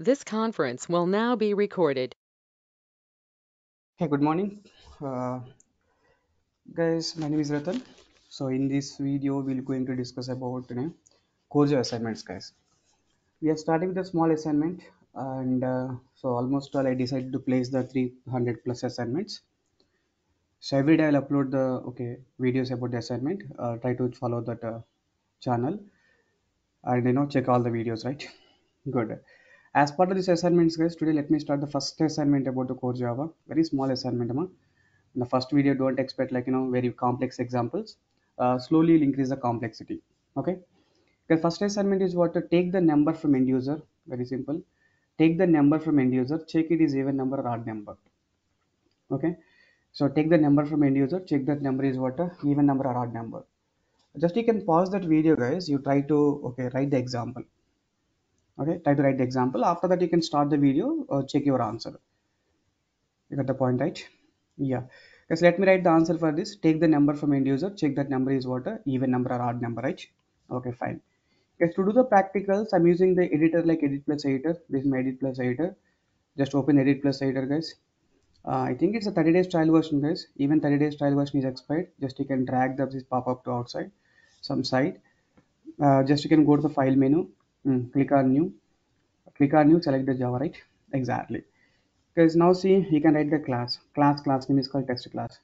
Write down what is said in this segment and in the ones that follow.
This conference will now be recorded. Hey, good morning. Uh, guys, my name is Ratan. So in this video, we're going to discuss about you know, assignments, guys. We are starting with a small assignment and uh, so almost all I decided to place the 300 plus assignments. So every day I'll upload the okay videos about the assignment. Uh, try to follow that uh, channel and you know check all the videos, right? Good. As part of this assignments, guys, today let me start the first assignment about the core Java. Very small assignment, amma. In the first video, don't expect like you know very complex examples. Uh, slowly increase the complexity. Okay. The first assignment is what to take the number from end user. Very simple. Take the number from end user. Check it is even number or odd number. Okay. So take the number from end user. Check that number is what a even number or odd number. Just you can pause that video, guys. You try to okay write the example okay try to write the example. After that you can start the video or check your answer. You got the point right? Yeah. Because let me write the answer for this. Take the number from end user. Check that number is what? A even number or odd number right? Okay fine. Yes to do the practicals i'm using the editor like EditPlus editor. This is my EditPlus editor. Just open EditPlus editor guys. Uh, i think it's a 30 days trial version guys. Even 30 days trial version is expired. Just you can drag the, this pop up to outside some side. Uh, just you can go to the file menu mm, click on new. Click on new select the java right? Exactly. Because now see you can write the class. Class class name is called test class.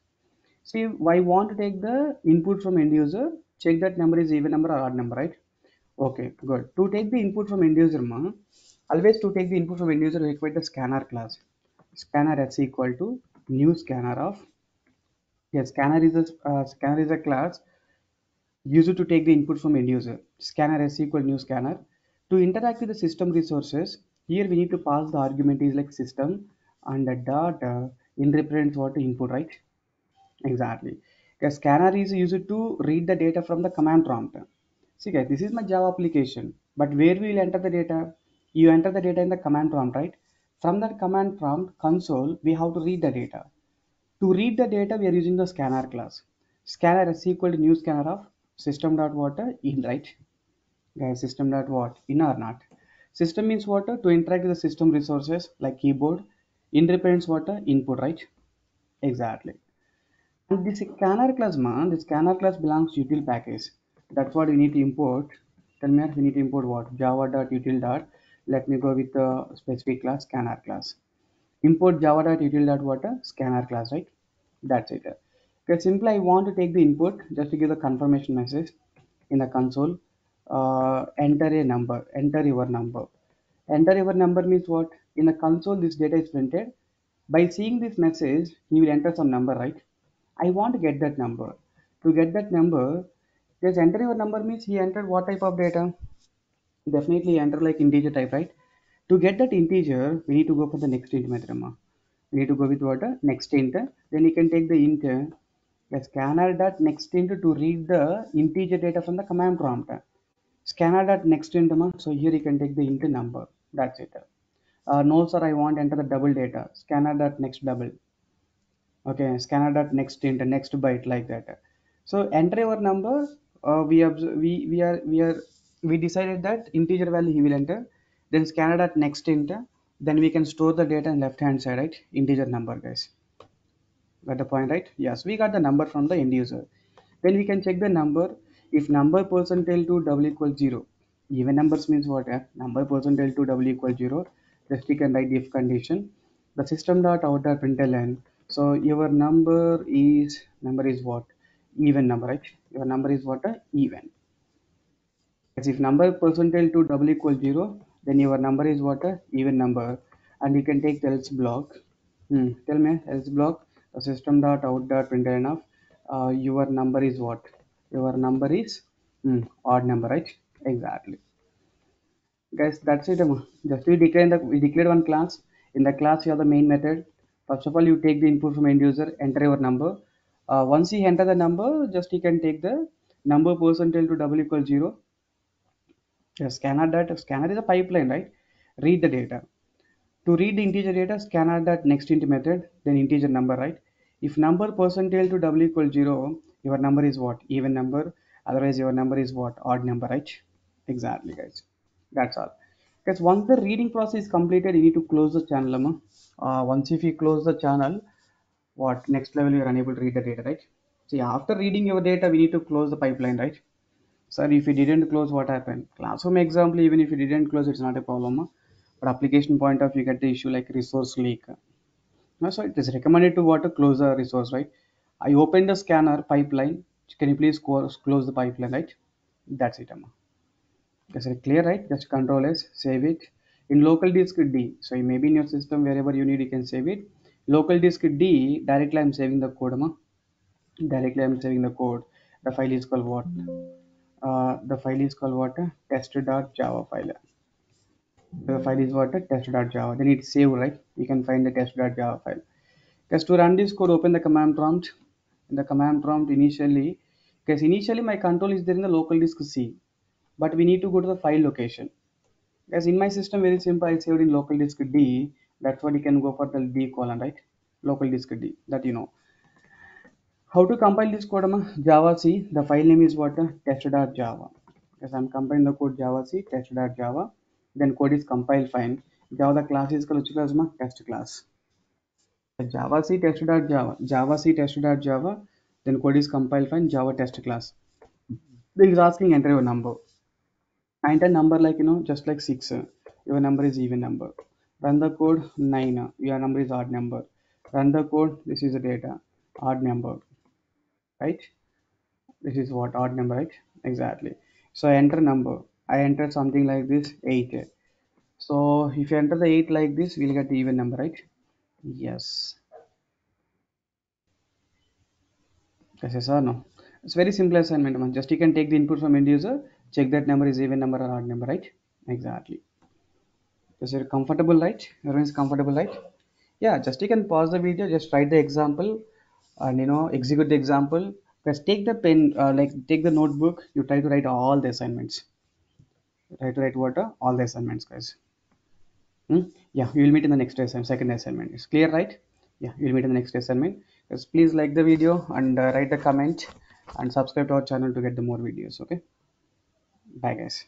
See i want to take the input from end user? Check that number is even number or odd number right? Okay good. To take the input from end user ma always to take the input from end user we require the scanner class. Scanner is equal to new scanner of yes scanner is a uh, scanner is a class used to take the input from end user. Scanner is equal new scanner to interact with the system resources here we need to pass the argument is like system and the data uh, in represents what input right? Exactly. The scanner is used to read the data from the command prompt. See guys this is my java application but where we will enter the data? You enter the data in the command prompt right? From that command prompt console we have to read the data. To read the data we are using the scanner class. Scanner is equal to new scanner of system dot water in right guys system dot what? In or not? System means what? To interact with the system resources like keyboard. In represents what? Input right? Exactly. And this scanner class man this scanner class belongs to util package. That's what we need to import. Tell me we need to import what? java dot util dot let me go with the specific class scanner class. Import java dot util dot what? Scanner class right? That's it. Okay simply i want to take the input just to give the confirmation message in the console uh, enter a number enter your number. Enter your number means what? In the console this data is printed. By seeing this message he will enter some number right? I want to get that number. To get that number just enter your number means he entered what type of data? Definitely enter like integer type right? To get that integer we need to go for the next int method amma. we need to go with what? Next int. Then you can take the int scanner dot next int to read the integer data from the command prompt scanner dot next int so here you can take the int number. That's it. Uh, no sir i want enter the double data. Scanner dot next double. Okay scanner dot next int next byte like that. So enter your number. Uh, we we we are we are we decided that integer value he will enter. Then scanner dot next int then we can store the data in left hand side right? Integer number guys. Got the point right? Yes we got the number from the end user. Then we can check the number if number percentile to double equals zero even numbers means what eh? number percentile to double equals zero just you can write if condition. The system dot out dot println so your number is number is what? Even number right? Your number is what a even. As if number percentile to double equal zero then your number is what a even number. And you can take else block. Hmm. tell me else block? The system dot out dot println of uh, your number is what your number is hmm, odd number right? Exactly. Guys that's it. Just we declare the we declared one class. In the class you have the main method. First of all you take the input from end user enter your number. Uh, once you enter the number just you can take the number percentile to double equal zero. Yeah, scanner data scanner is a pipeline right? Read the data. To read the integer data scanner dot next int method then integer number right? If number percentile to double equal zero your number is what even number otherwise your number is what odd number right exactly guys that's all Because once the reading process is completed, you need to close the channel. Uh, once if you close the channel, what next level you are unable to read the data, right? See, after reading your data, we need to close the pipeline, right? Sir, if you didn't close, what happened? Classroom example, even if you didn't close, it's not a problem. But application point of you get the issue like resource leak. So it is recommended to what to close the resource, right? I opened the scanner pipeline. Can you please close the pipeline, right? That's it, Amma. It clear, right? Just control S, save it. In local disk D, so you maybe in your system wherever you need, you can save it. Local disk D, directly I'm saving the code, Amma. Directly I'm saving the code. The file is called what? Uh, the file is called what? Test.java file. The file is what? Test.java. Then it's saved, right? You can find the test.java file. Because to run this code, open the command prompt. In the command prompt initially, because initially my control is there in the local disk C, but we need to go to the file location. Because in my system, very simple, I saved in local disk D. That's what you can go for the D colon, right? Local disk D, that you know. How to compile this code? Java C. The file name is what? Test.java. Because I'm compiling the code Java C test.java. Then code is compiled fine. Java the class is called? Test class. Java C test.java. Java C test.java. Then code is compiled fine. Java test class. Then it's asking enter your number. Enter number like you know just like six. Your number is even number. Run the code nine. Your number is odd number. Run the code. This is the data. Odd number right this is what odd number right exactly so I enter number i enter something like this 8 so if you enter the 8 like this we'll get the even number right yes. Or no. It's very simple assignment man. just you can take the input from end user check that number is even number or odd number right? Exactly. Is it comfortable right? Everyone is comfortable right? Yeah just you can pause the video just write the example and you know execute the example. Just take the pen uh, like take the notebook. You try to write all the assignments. Try to write what uh, all the assignments guys. Hmm? Yeah we will meet in the next assignment second assignment. It's clear right? Yeah will meet in the next assignment. Just please like the video and uh, write the comment and subscribe to our channel to get the more videos okay? Bye guys